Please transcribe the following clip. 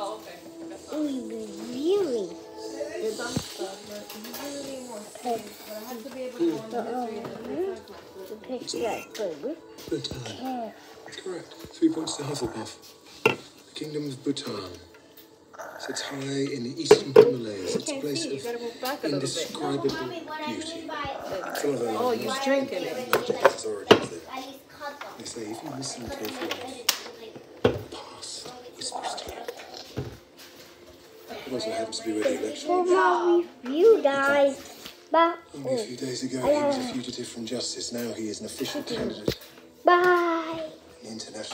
Oh, okay. That's fine. We reviewing. You're done stuff, you really want to. But I have to be able to go on the hmm. history and the hmm. The picture that good. Bhutan. Yeah. Correct. Three points to Hufflepuff. The Kingdom of Bhutan. Sits high in the eastern Himalayas. It's a place see. Of gotta move back a little bit. indescribable Mommy, what I beauty. mean by Some of them Oh, you're drinking it. its origins there. at least cut them. They say if you listen Cut them carefully It also happens to be where the election my review, guys. Bye. Only a few days ago, he was a fugitive from justice. Now he is an official candidate Bye. in international.